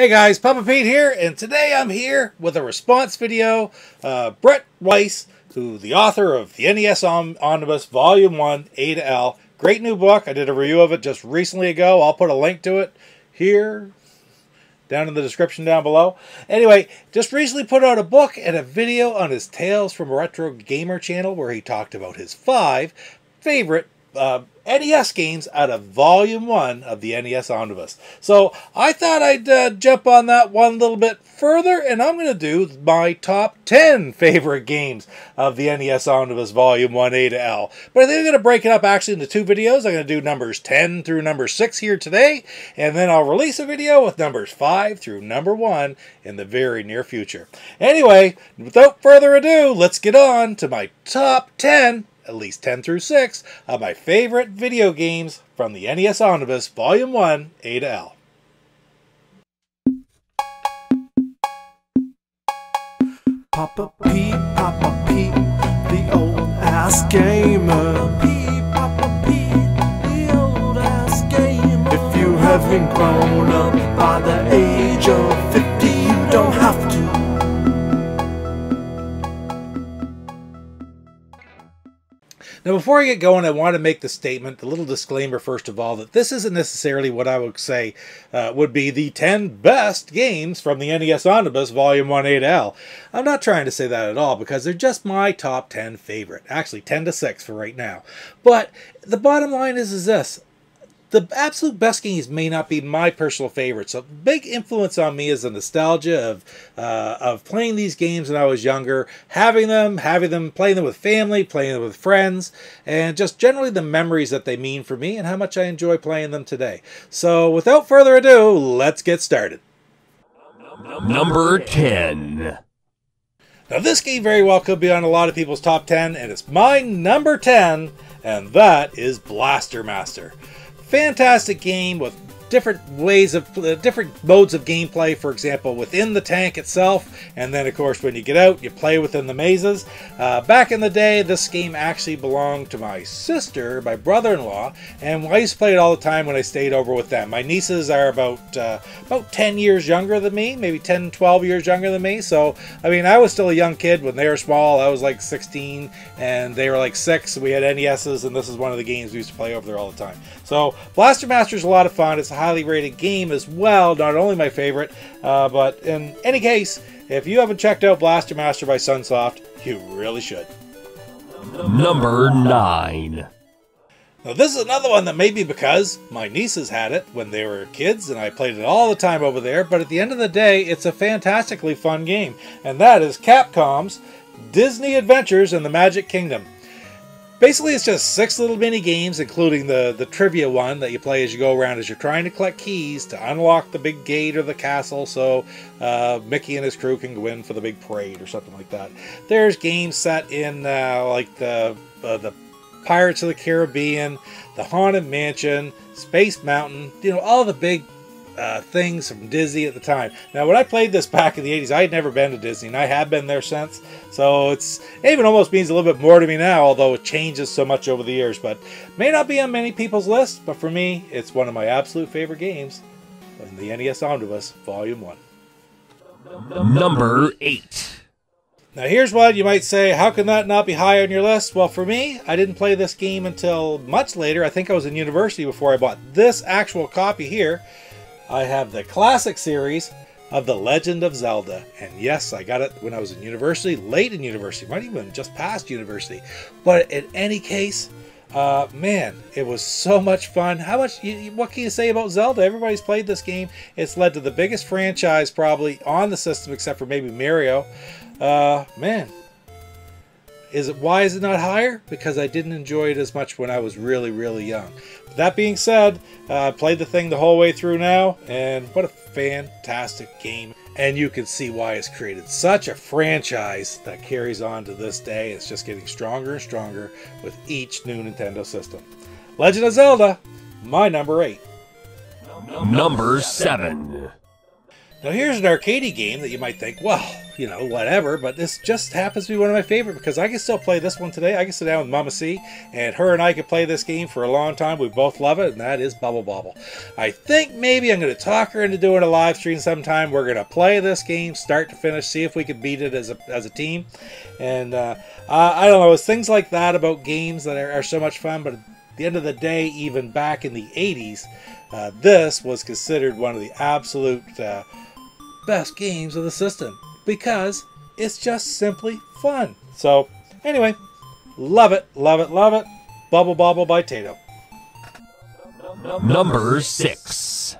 Hey guys, Papa Pete here, and today I'm here with a response video. Uh, Brett Weiss, who the author of the NES Om Omnibus Volume 1 A to L. Great new book. I did a review of it just recently ago. I'll put a link to it here down in the description down below. Anyway, just recently put out a book and a video on his Tales from Retro Gamer channel where he talked about his five favorite uh, NES games out of Volume 1 of the NES Omnibus. So I thought I'd uh, jump on that one a little bit further, and I'm going to do my top 10 favorite games of the NES Omnibus Volume 1A to L. But I think I'm going to break it up actually into two videos. I'm going to do numbers 10 through number 6 here today, and then I'll release a video with numbers 5 through number 1 in the very near future. Anyway, without further ado, let's get on to my top 10 at least 10 through 6, of my favorite video games from the NES Omnibus Volume 1 A to L. Papa Pete, Papa Pete, the old ass gamer. Pete, Papa Pete, the old ass gamer. If you haven't grown up by the age before I get going, I want to make the statement, the little disclaimer first of all, that this isn't necessarily what I would say uh, would be the 10 best games from the NES Omnibus Volume 1A I'm not trying to say that at all because they're just my top 10 favorite. Actually, 10 to 6 for right now. But the bottom line is, is this the absolute best games may not be my personal favorite. So big influence on me is the nostalgia of uh, of playing these games when I was younger, having them, having them, playing them with family, playing them with friends, and just generally the memories that they mean for me and how much I enjoy playing them today. So without further ado, let's get started. Number 10. Now this game very well could be on a lot of people's top 10, and it's my number 10, and that is Blaster Master fantastic game with different ways of uh, different modes of gameplay for example within the tank itself and then of course when you get out you play within the mazes. Uh, back in the day this game actually belonged to my sister my brother-in-law and I used to play it all the time when I stayed over with them. My nieces are about uh, about 10 years younger than me maybe 10 12 years younger than me so I mean I was still a young kid when they were small. I was like 16 and they were like 6 we had NESs and this is one of the games we used to play over there all the time. So Blaster Master is a lot of fun. It's a highly rated game as well. Not only my favorite, uh, but in any case, if you haven't checked out Blaster Master by Sunsoft, you really should. Number 9. Now, this is another one that may be because my nieces had it when they were kids and I played it all the time over there, but at the end of the day, it's a fantastically fun game, and that is Capcom's Disney Adventures in the Magic Kingdom. Basically, it's just six little mini games, including the, the trivia one that you play as you go around as you're trying to collect keys to unlock the big gate or the castle so uh, Mickey and his crew can go in for the big parade or something like that. There's games set in uh, like the, uh, the Pirates of the Caribbean, the Haunted Mansion, Space Mountain, you know, all the big uh, things from Disney at the time. Now, when I played this back in the 80s, I had never been to Disney, and I have been there since. So it's it even almost means a little bit more to me now, although it changes so much over the years. But may not be on many people's list, but for me, it's one of my absolute favorite games in the NES Omnibus Volume 1. Number 8. Now, here's what you might say how can that not be high on your list? Well, for me, I didn't play this game until much later. I think I was in university before I bought this actual copy here. I have the classic series of The Legend of Zelda. And yes, I got it when I was in university, late in university, might even just past university. But in any case, uh, man, it was so much fun. How much? You, what can you say about Zelda? Everybody's played this game. It's led to the biggest franchise probably on the system, except for maybe Mario. Uh, man, is it why is it not higher? Because I didn't enjoy it as much when I was really, really young. But that being said, uh, I played the thing the whole way through now, and what a fantastic game. And you can see why it's created such a franchise that carries on to this day. It's just getting stronger and stronger with each new Nintendo system. Legend of Zelda, my number eight. Number seven. Now here's an arcade game that you might think, well, you know, whatever. But this just happens to be one of my favorite because I can still play this one today. I can sit down with Mama C, and her and I could play this game for a long time. We both love it, and that is Bubble Bobble. I think maybe I'm going to talk her into doing a live stream sometime. We're going to play this game start to finish, see if we can beat it as a, as a team. And uh, I don't know, it's things like that about games that are, are so much fun, but at the end of the day, even back in the 80s, uh, this was considered one of the absolute uh, best games of the system because it's just simply fun. So, anyway, love it, love it, love it. Bubble Bobble by Taito. Number 6.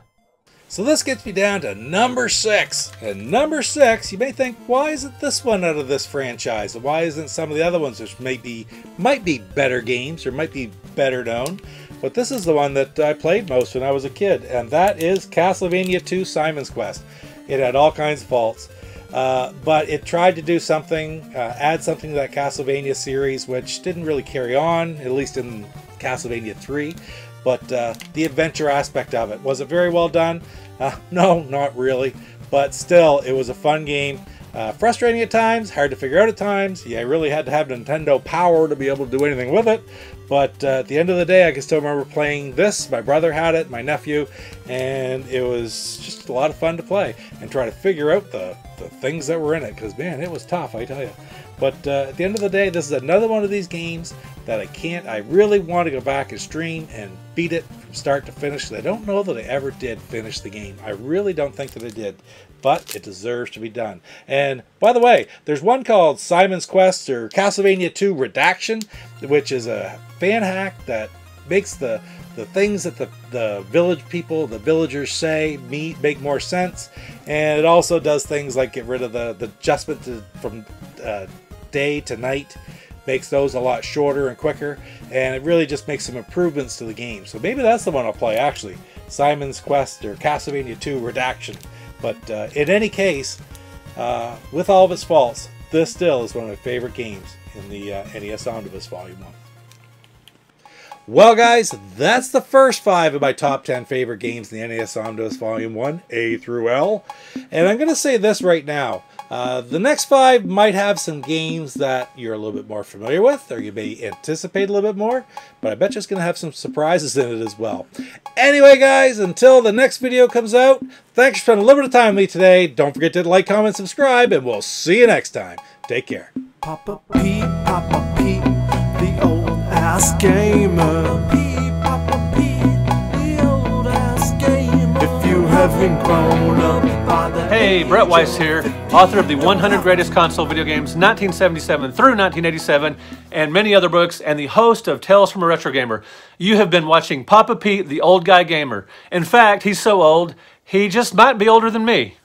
So this gets me down to number six. And number six, you may think, why isn't this one out of this franchise? Why isn't some of the other ones, which may be, might be better games or might be better known? But this is the one that I played most when I was a kid, and that is Castlevania 2 Simon's Quest. It had all kinds of faults. Uh, but it tried to do something, uh, add something to that Castlevania series, which didn't really carry on, at least in Castlevania 3. But uh, the adventure aspect of it was it very well done? Uh, no, not really. But still, it was a fun game. Uh, frustrating at times, hard to figure out at times. Yeah, I really had to have Nintendo Power to be able to do anything with it. But uh, at the end of the day, I can still remember playing this. My brother had it, my nephew, and it was just a lot of fun to play and try to figure out the, the things that were in it. Because, man, it was tough, I tell you. But uh, at the end of the day, this is another one of these games that I can't, I really want to go back and stream and beat it start to finish. I don't know that I ever did finish the game. I really don't think that I did, but it deserves to be done. And by the way, there's one called Simon's Quest or Castlevania 2 Redaction, which is a fan hack that makes the the things that the, the village people, the villagers say, meet, make more sense. And it also does things like get rid of the, the adjustment to, from uh, day to night makes those a lot shorter and quicker and it really just makes some improvements to the game so maybe that's the one i'll play actually simon's quest or castlevania 2 redaction but uh, in any case uh, with all of its faults this still is one of my favorite games in the uh, nes omnibus volume 1 well, guys, that's the first five of my top 10 favorite games in the NES Omnibus Volume 1, A through L. And I'm going to say this right now. Uh, the next five might have some games that you're a little bit more familiar with, or you may anticipate a little bit more, but I bet you it's going to have some surprises in it as well. Anyway, guys, until the next video comes out, thanks for spending a little bit of time with me today. Don't forget to like, comment, subscribe, and we'll see you next time. Take care. Papa Pete, Papa Pete, the old ass gamer. Pete, Papa Pete, the old ass gamer. If you haven't grown up by the Hey, Brett Weiss here, author of the 100 Greatest Console Video Games 1977 through 1987 and many other books, and the host of Tales from a Retro Gamer. You have been watching Papa Pete, the old guy gamer. In fact, he's so old, he just might be older than me.